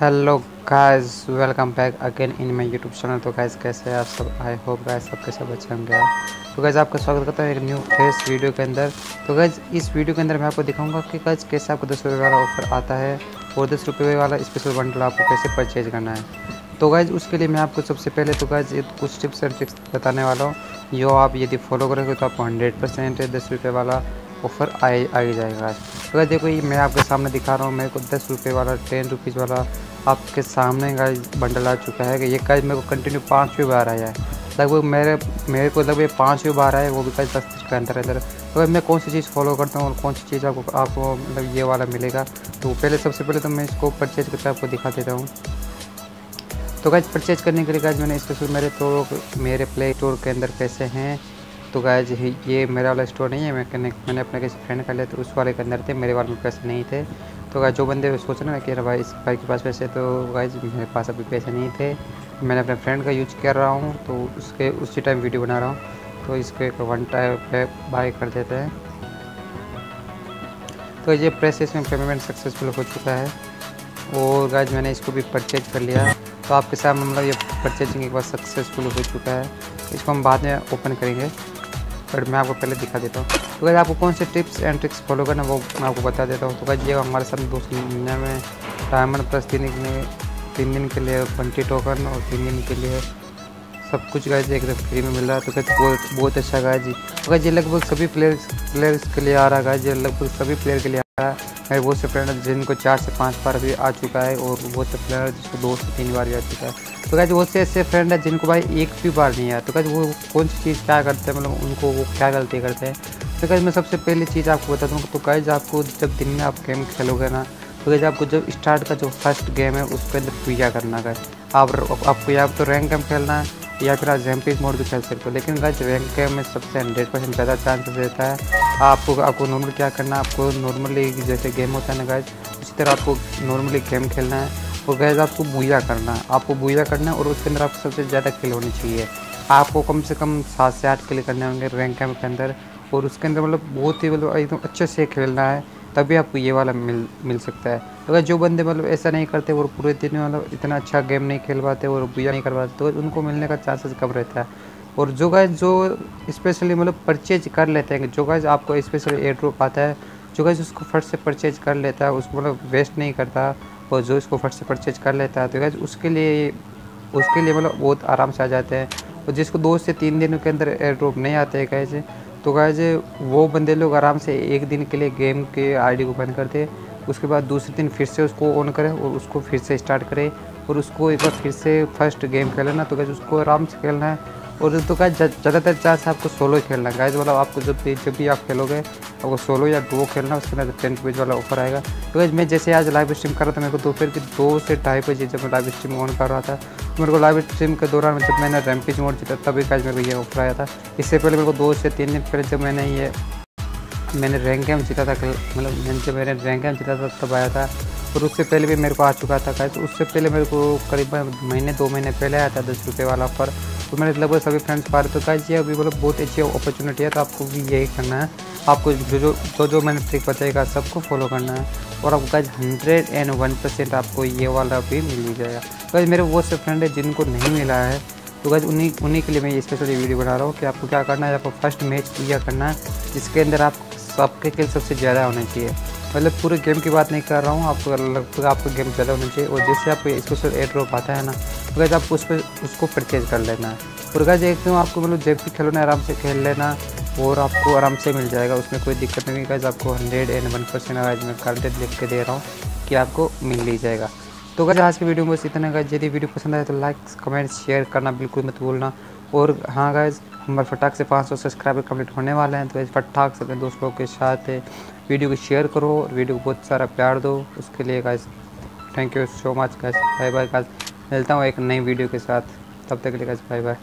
Hello guys welcome back again in my YouTube channel तो guys कैसे हैं आप सब? आई होप गाइस सब कैसे बच्चे होंगे। तो गाइस आपका स्वागत करता हूँ एक न्यू फेस वीडियो के अंदर। तो गाइस इस वीडियो के अंदर मैं आपको दिखाऊँगा कि गाइस कैसे आपको दस रुपये वाला ऑफ़र आता है और दस रुपये वाला स्पेशल बंडल आपको कैसे परचेज करना है। तो गाइज़ उसके लिए मैं आपको सबसे पहले तो गाइज़ कुछ टिप्स एंड ट्रिक्स बताने वाला हूँ। जो आप यदि फॉलो करेंगे तो आपको हंड्रेड परसेंट दस रुपये वाला। ऑफ़र आए आ जाएगा। गाइज़ देखो ये मैं आपके सामने दिखा रहा हूँ, मेरे को दस रुपये वाला, टेन रुपीज़ वाला आपके सामने का बंडल आ चुका है कि ये गाइज़ मेरे को कंटिन्यू पाँचवीं बार आया है। लगभग मेरे मेरे को लगभग पाँचवीं बार आया है, वो भी गाइज़ दस के अंदर अंदर तो मैं कौन सी चीज़ फॉलो करता हूँ और कौन सी चीज़ आपको आपको मतलब ये वाला मिलेगा तो पहले, सबसे पहले तो मैं इसको परचेज करके आपको दिखा देता हूँ। तो गाइज़ परचेज करने के लिए गाइज़ मैंने स्पेशल मेरे तो मेरे प्ले स्टोर के अंदर पैसे हैं। तो गाइज़ ये मेरा वाला स्टोर नहीं है, मैं मैंने अपने किसी फ्रेंड का लिया तो उस वाले के अंदर थे, मेरे वाले में पैसे नहीं थे। तो गाय जो बंदे सोच रहे कि भाई, इस भाई के पास पैसे तो गाइज़ मेरे पास अभी पैसे नहीं थे। मैंने अपने फ्रेंड का यूज़ कर रहा हूँ तो उसके, उसी टाइम वीडियो बना रहा हूँ। तो इसको वन टाइम पे बाय कर देते हैं। तो ये प्रेस इसमें पेमेंट सक्सेसफुल हो चुका है। और गाइज़ मैंने इसको भी परचेज कर लिया। तो आपके सामने मतलब ये परचेजिंग एक बार सक्सेसफुल हो चुका है। इसको हम बाद में ओपन करेंगे। बट मैं आपको पहले दिखा देता हूँ। तो भाई आपको कौन से टिप्स एंड ट्रिक्स फॉलो करना वो मैं आपको बता देता हूँ। तो भाई ये हमारे साथ दो महीने में डायमंड प्लस तीन दिन तीन दिन के लिए ट्वेंटी टोकन और तीन दिन के लिए सब कुछ गाय एकदम फ्री में मिल रहा है। तो कहते बहुत बहुत अच्छा गाय जी। तो गाय ये लगभग सभी प्लेयर्स प्लेयर्स के लिए आ रहा है जी लगभग सभी प्लेयर के लिए आ रहा है। मेरे बहुत से प्लेयर जिनको चार से पाँच बार भी आ चुका है और बहुत से प्लेयर जिसको दो से तीन बार भी आ चुका है। तो कैसे बहुत से ऐसे फ्रेंड है जिनको भाई एक भी बार नहीं आया। तो कैसे वो कौन सी चीज़ क्या करते हैं मतलब उनको वो क्या गलती करते हैं? तो कैसे मैं सबसे पहली चीज़ आपको बता दूँ तो कैसे आपको जब दिन में आप गेम खेलोगे ना तो कैसे आपको जब स्टार्ट का जो फ़र्स्ट गेम है, उसके अंदर पूजा करना है आप आपको या तो रैंक गेम खेलना है, या फिर आप जैम्पिस मोड भी खेल सकते हो। लेकिन गाइज़ रैंक गेम में सबसे हंड्रेड परसेंट ज़्यादा चांसेस रहता है, आपको आपको नॉर्मल क्या करना है, आपको नॉर्मली जैसे गेम होता है ना गाइज़ उसी तरह आपको नॉर्मली गेम खेलना है। और गैज आपको बुया करना है। आपको बुया करना है और उसके अंदर आपको सबसे ज़्यादा किल होनी चाहिए। आपको कम से कम सात से आठ किल करने होंगे रैंक गेम के अंदर। और उसके अंदर मतलब बहुत ही मतलब एकदम अच्छे से खेलना है, तभी आपको ये वाला मिल मिल सकता है। अगर जो बंदे मतलब ऐसा नहीं करते और पूरे दिन मतलब इतना अच्छा गेम नहीं खेल पाते और बुया नहीं कर पाते तो उनको मिलने का चांसेस कम रहता है। और जो गाइज़ जो स्पेशली मतलब परचेज कर लेते हैं, जो गाइज़ आपको स्पेशली एयर ड्रॉप आता है, जो गाइज़ उसको फट से परचेज कर लेता है, उसको मतलब वेस्ट नहीं करता और जो इसको फट से परचेज कर लेता है तो गैज उसके लिए उसके लिए मतलब बहुत आराम से आ जाते हैं। और जिसको दो से तीन दिनों के अंदर एयर ड्रॉप नहीं आते हैं गैज तो गैज वो बंदे लोग आराम से एक दिन के लिए गेम के आईडी को बंद करते उसके बाद दूसरे दिन फिर से उसको ऑन करें और उसको फिर से स्टार्ट करें। और उसको एक बार फिर से फ़र्स्ट गेम खेलना तो गाइज़ उसको आराम से खेलना है। और तो गाइज़ ज़्यादातर चांस आपको सोलो ही खेलना है। गाइज़ मतलब आपको जब भी जब भी आप खेलोगे, आपको सोलो या डुओ खेलना उसके अंदर टेन पेज वाला ऑफ़र आएगा। तो गाइज़ मैं जैसे आज लाइव स्ट्रीम कर रहा था, मेरे को दोपहर के दो से ढाई बजे जब मैं लाइव स्ट्रीम ऑन कर रहा था तो मेरे को लाइव स्ट्रीम के दौरान जब मैंने रैम्पेज मोड जीता, तभी गाइज़ मेरे को ये ऑफ़र आया था। इससे पहले मेरे को दो से तीन दिन पहले जब मैंने ये, मैंने रैंक गेम जीता था मतलब मैंने जब मैंने रैंक गेम जीता था, तब आया था। और उससे पहले भी मेरे को आ चुका था गाइज़ उससे पहले मेरे को करीब महीने, दो महीने पहले आया था दस रुपये वाला ऑफ़र तो मैंने लगभग सभी फ्रेंड्स पा रहे तो गाइज़ ये अभी मतलब बहुत अच्छी अपॉर्चुनिटी है। तो आपको भी यही करना है। आपको जो जो जो जो मैंने ट्रिक बताएगा सबको फॉलो करना है। और आपको guys hundred and one percent आपको ये वाला भी मिल जाएगा। गाइज़ मेरे वो से फ्रेंड है जिनको नहीं मिला है। तो गाइज़ उन्हीं उन्हीं के लिए मैं ये स्पेशली वीडियो बना रहा हूँ कि आपको क्या करना है, आपको फ़र्स्ट मैच क्लियर करना है, जिसके अंदर आप सबके किल सबसे ज़्यादा होना चाहिए। मतलब पूरे गेम की बात नहीं कर रहा हूँ, आपको लगभग आपको गेम ज़्यादा होना चाहिए। और जैसे आपको स्पेशल एयर ड्रॉप आता है ना तो गैस आपको उस पर उसको परचेज कर लेना। है और गैस एक तो आपको मतलब जब भी खेलोना आराम से खेल लेना, और आपको आराम से मिल जाएगा, उसमें कोई दिक्कत नहीं गैस आपको हंड्रेड एंड वन परसेंट आज मैं कार्डेड लिख के दे रहा हूँ कि आपको मिल ही जाएगा। तो गैस आज की वीडियो में बस इतना गैस यदि वीडियो पसंद आए तो लाइक कमेंट शेयर करना बिल्कुल मत भूलना। और हाँ गैस हमारे फटाक से 500 सब्सक्राइबर कंप्लीट होने वाले हैं तो इस फटाक से अपने दोस्तों के साथ वीडियो को शेयर करो और वीडियो को बहुत सारा प्यार दो। उसके लिए guys thank you so much guys bye bye guys मिलता हूँ एक नई वीडियो के साथ। तब तक के लिए गाइस बाय बाय